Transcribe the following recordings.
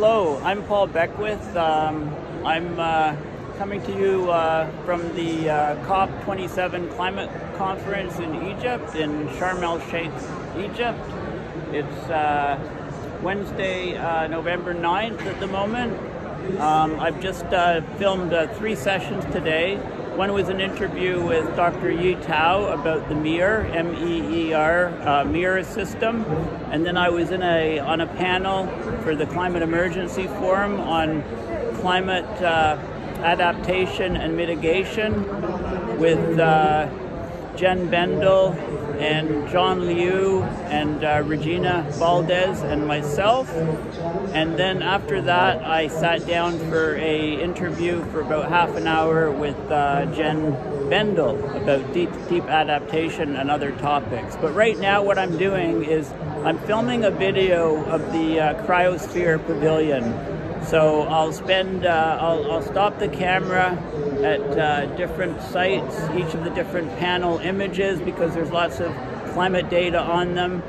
hello, I'm Paul Beckwith. Um, I'm uh, coming to you uh, from the uh, COP27 climate conference in Egypt, in Sharm el Sheikh, Egypt. It's uh, Wednesday, uh, November 9th at the moment. Um, I've just uh, filmed three sessions today. One was an interview with Dr. Ye Tao about the MEER, M-E-E-R, uh, system. And then I was in a, on a panel for the Climate Emergency Forum on climate uh, adaptation and mitigation with uh, Jem Bendell and John Liu and uh, Regina Valdez and myself. And then after that, I sat down for a interview for about half an hour with uh, Jem Bendell about deep, deep adaptation and other topics. But right now, what I'm doing is I'm filming a video of the uh, Cryosphere Pavilion so I'll spend, uh, I'll, I'll, stop the camera at uh, different sites, each of the different panel images, because there's lots of climate data on them.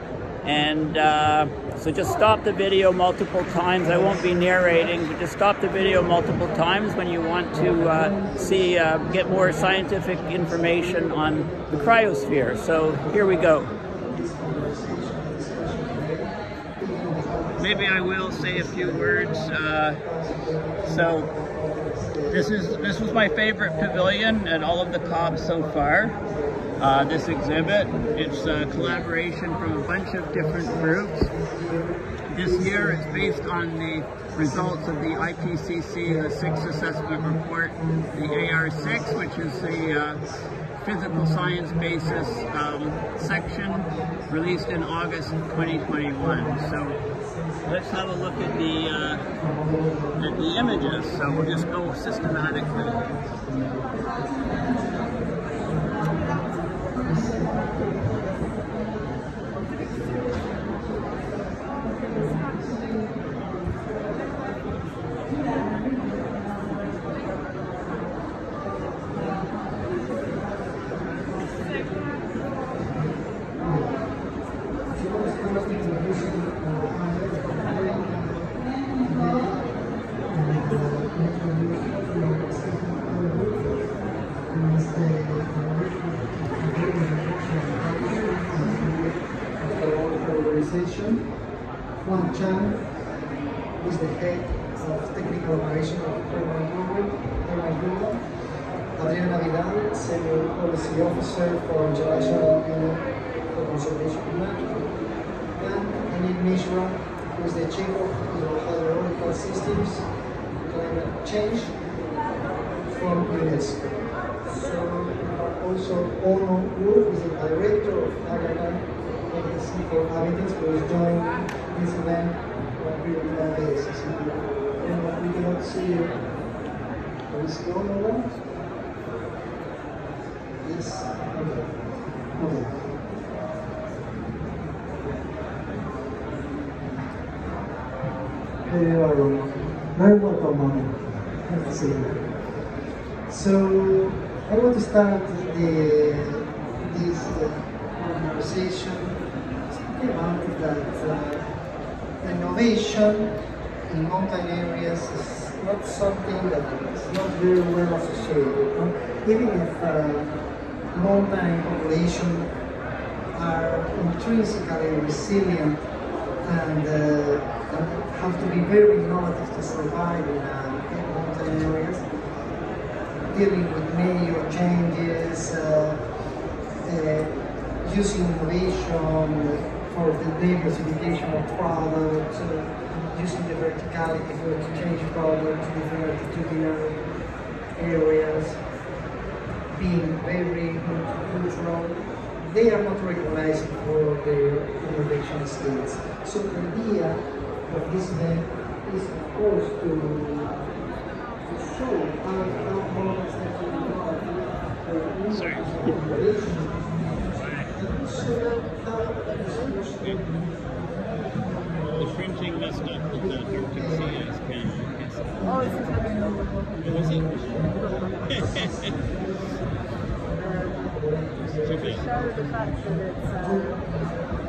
And uh, so just stop the video multiple times. I won't be narrating, but just stop the video multiple times when you want to uh, see, uh, get more scientific information on the cryosphere. So here we go. maybe I will say a few words. Uh, so this is this was my favorite pavilion at all of the COPs so far. Uh, this exhibit, it's a collaboration from a bunch of different groups. This year it's based on the results of the IPCC, the sixth assessment report, the AR6, which is the uh, physical science basis um, section released in August 2021. So let's have a look at the uh, at the images. So we'll just go systematically. Organization. Juan Chan is the head of technical operation of Thermal Group. Adriana Vidal, senior policy officer for International Union for Conservation Nature. And Anil Mishra, who is the chief of hydrological systems, climate change from UNESCO. So also Ono Wu, who is the director of Agaga for Habitats was join this event on regular basis. And we cannot see you. Can we see all of them? Yes. Okay. Okay. Hey. Very welcome, Mama. To see. So, I want to start the, this uh, conversation about that uh, innovation in mountain areas is not something that is not very well associated. Even if uh, mountain population are intrinsically resilient and, uh, have to be very innovative to survive in, uh, in mountain areas, dealing with major changes, uh, uh, using innovation, for the diversification of products, uh, using the verticality for change products to different altitudinal areas, being very cultural. They are not recognized for their innovation skills. So the idea of this event is of course to, to show how, how models have developed Sorry. The printing messed up with the RTCS pen. Oh, is it? Was it? show the fact that it's uh,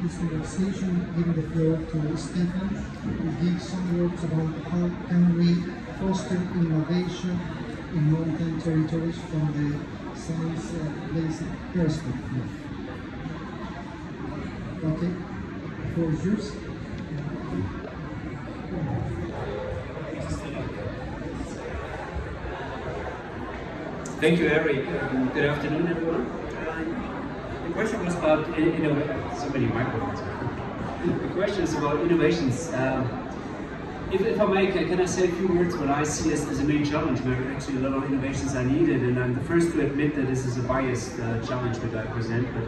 this conversation giving the floor to Stefan to give some words about how can we foster innovation in mountain territories from the science-based uh, perspective. Okay, is yours. Thank you, Eric. Good afternoon, everyone. Uh, the question was about innovation. So many microphones. the question is about innovations. Um, if, if I may, can I say a few words what I see as, as a main challenge where actually a lot of innovations are needed, and I'm the first to admit that this is a biased uh, challenge that I present, but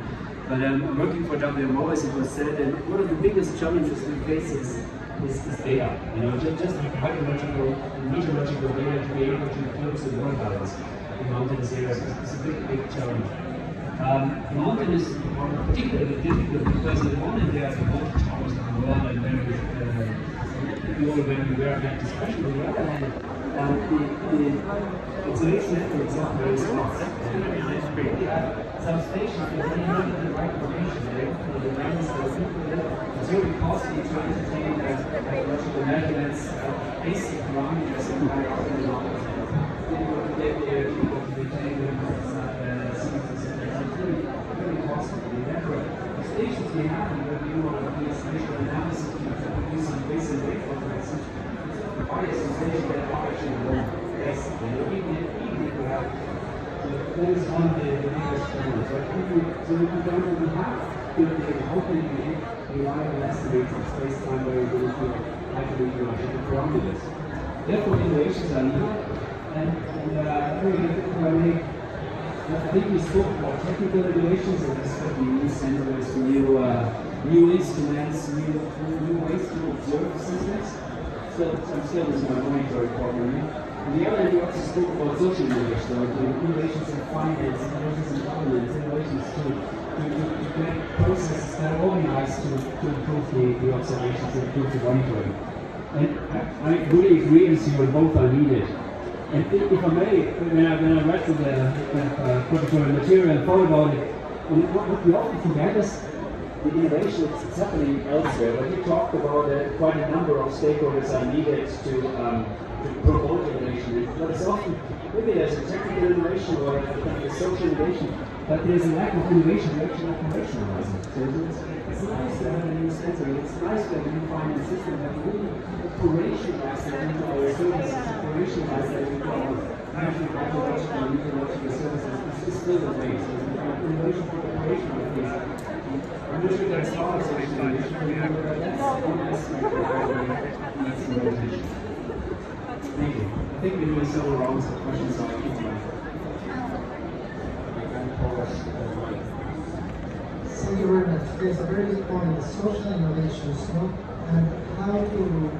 but um, I'm working for WMO, as it was said, and one of the biggest challenges we face is, is, is data. You know, just, just hydrological meteorological data to be able to close the water balance in mountainous areas is a big, big challenge. Um, mountain is particularly difficult because the hand there are the water towers of the world and very uh, you all when we were that especially on the other hand, um, the, the observation networks are very small. We have some stations that are not in the right location, they for the lens, it's very costly to entertain the hydrological measurements, uh, basic parameters in high altitude mountains. They get there, people to retain them, uh, seasons, and it's really, really costly. Therefore, the stations we have, you want to do spatial analysis, to produce some basic waveform, for instance, bias station that are actually more best. Even even if you have of the, the biggest challenges. So, if you, so if you don't really have good data, how can you make reliable estimates of space-time variability of parameters? Therefore, innovations are needed, and, and uh, very difficult to make. I think we spoke about technical innovations, and this could be new uh, new instruments, new, new ways to observe systems. So, I'm still using my monitoring problem. On the other hand, you also spoke about social innovation, like innovations in finance, innovations in governance, innovations to, to, to, to make processes that are organized to, to improve the, the observations, to improve the monitoring. And I, I really agree with you, and both are needed. And if, I may, when I, when I read the, the uh, protocol material and thought about it, what, what we often forget is the innovation that's happening elsewhere. But you talked about that quite a number of stakeholders are needed to, um, to promote innovation. But it's often, maybe there's a technical innovation or a, social innovation, but there's a lack of innovation to actually operationalize it. So it's, it's nice to have a new sensor. It's nice to have a system that really operationalize that into our services, operationalize that into our national hydrological and meteorological services. It's still the. Thank you. I think we're doing several rounds of questions, my Thank you very much. There's a very good point, social innovations, no? and how to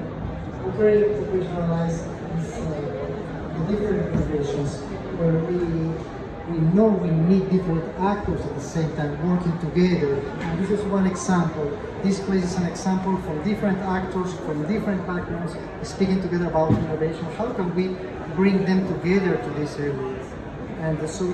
operate, operationalize these, uh, different innovations where we we know we need different actors at the same time working together. And this is one example. This place is an example from different actors from different backgrounds speaking together about innovation. How can we bring them together to this area? And so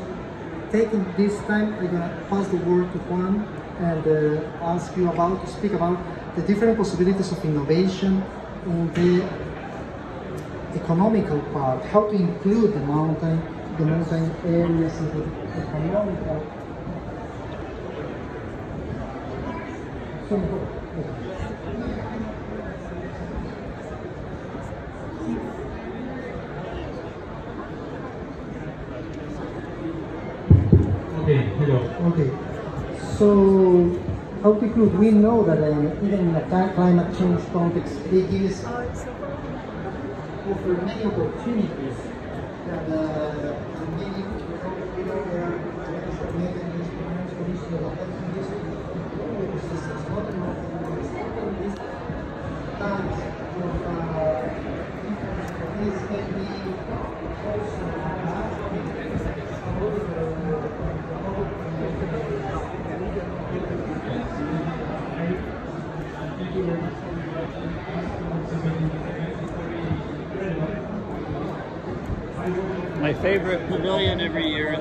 taking this time, I'm gonna pass the word to Juan and uh, ask you about to speak about the different possibilities of innovation in the economical part, how to include the mountain, the mountain areas in. Okay, hello. Okay, so how to include? We know that uh, even in a climate change context, they give us Oh, it's so offer many opportunities many you know there are many instruments for this uh, helping this ecosystems not enough this times of uh, this can be also My favorite pavilion every year